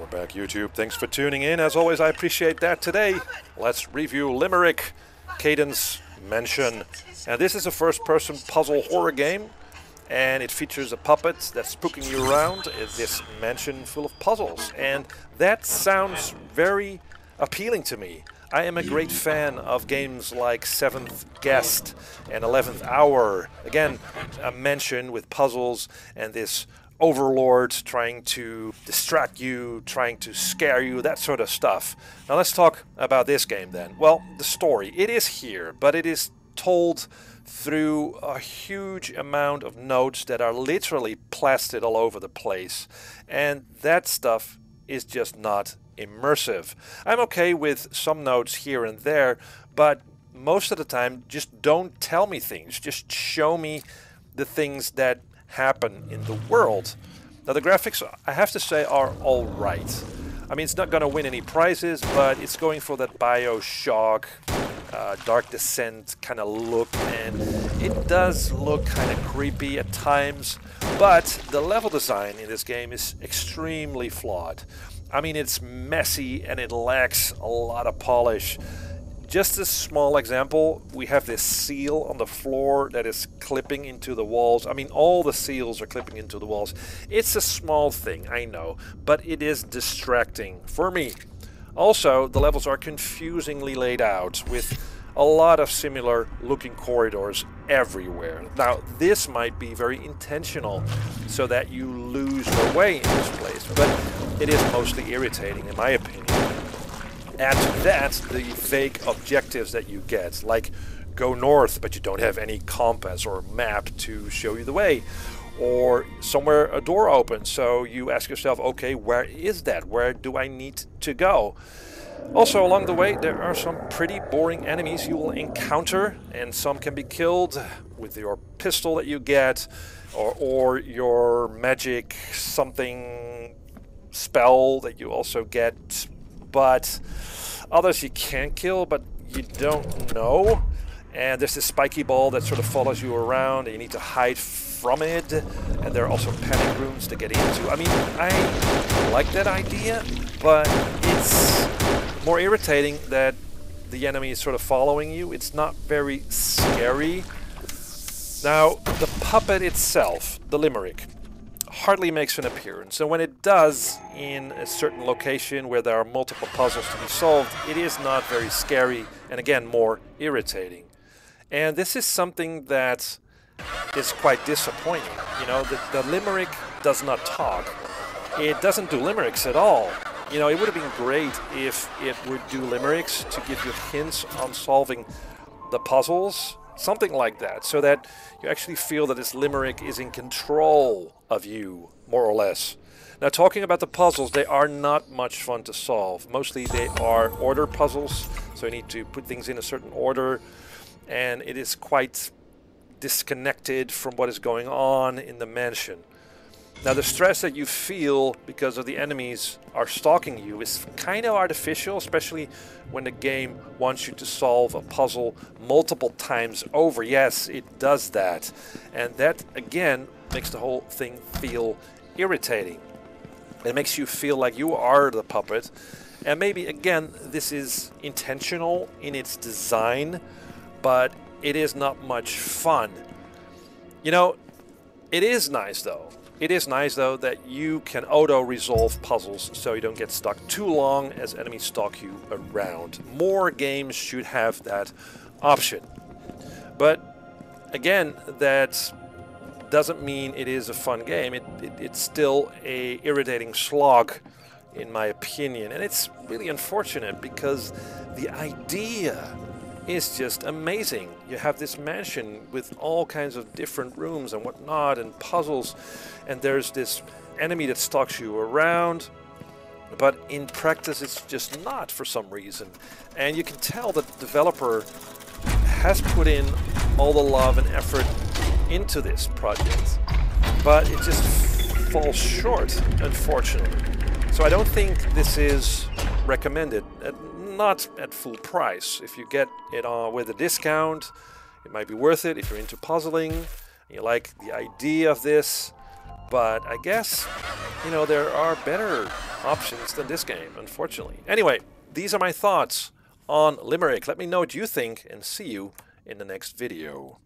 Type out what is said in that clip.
We're back, YouTube. Thanks for tuning in. As always, I appreciate that. Today, let's review Limerick Cadence Mansion. And this is a first-person puzzle horror game. And it features a puppet that's spooking you around this mansion full of puzzles. And that sounds very appealing to me. I am a great fan of games like Seventh Guest and Eleventh Hour. Again, a mansion with puzzles and this overlord trying to distract you, trying to scare you, that sort of stuff. Now let's talk about this game then. Well, the story. It is here, but it is told through a huge amount of notes that are literally plastered all over the place. And that stuff is just not immersive. I'm okay with some notes here and there, but most of the time, just don't tell me things. Just show me the things that happen in the world. Now, the graphics, I have to say, are all right. I mean, it's not going to win any prizes, but it's going for that Bioshock, uh, Dark Descent kind of look, and it does look kind of creepy at times, but the level design in this game is extremely flawed. I mean, it's messy and it lacks a lot of polish. Just a small example, we have this seal on the floor that is clipping into the walls. I mean, all the seals are clipping into the walls. It's a small thing, I know, but it is distracting for me. Also, the levels are confusingly laid out with a lot of similar looking corridors everywhere. Now, this might be very intentional so that you lose your way in this place, but it is mostly irritating in my opinion. Add to that the vague objectives that you get, like go north, but you don't have any compass or map to show you the way. Or somewhere a door opens, so you ask yourself, okay, where is that? Where do I need to go? Also, along the way, there are some pretty boring enemies you will encounter, and some can be killed with your pistol that you get, or, or your magic something spell that you also get, but others you can kill, but you don't know. And there's this spiky ball that sort of follows you around, and you need to hide from it. And there are also panic rooms to get into. I mean, I like that idea, but it's more irritating that the enemy is sort of following you. It's not very scary. Now, the puppet itself, the limerick, hardly makes an appearance. And when it does in a certain location where there are multiple puzzles to be solved, it is not very scary and again more irritating. And this is something that is quite disappointing. You know, the, the limerick does not talk. It doesn't do limericks at all. You know, it would have been great if it would do limericks to give you hints on solving the puzzles, something like that, so that you actually feel that this limerick is in control of you, more or less. Now, talking about the puzzles, they are not much fun to solve. Mostly they are order puzzles, so you need to put things in a certain order, and it is quite disconnected from what is going on in the mansion. Now the stress that you feel because of the enemies are stalking you is kind of artificial, especially when the game wants you to solve a puzzle multiple times over. Yes, it does that. And that, again, makes the whole thing feel irritating. It makes you feel like you are the puppet. And maybe, again, this is intentional in its design, but it is not much fun. You know, it is nice though it is nice though that you can auto-resolve puzzles so you don't get stuck too long as enemies stalk you around. More games should have that option. But again, that doesn't mean it is a fun game. It, it, it's still a irritating slog in my opinion. And it's really unfortunate because the idea is just amazing. You have this mansion with all kinds of different rooms and whatnot and puzzles, and there's this enemy that stalks you around. But in practice, it's just not for some reason. And you can tell that the developer has put in all the love and effort into this project. But it just falls short, unfortunately. So I don't think this is recommended not at full price. If you get it uh, with a discount, it might be worth it if you're into puzzling, you like the idea of this. But I guess, you know, there are better options than this game, unfortunately. Anyway, these are my thoughts on Limerick. Let me know what you think and see you in the next video.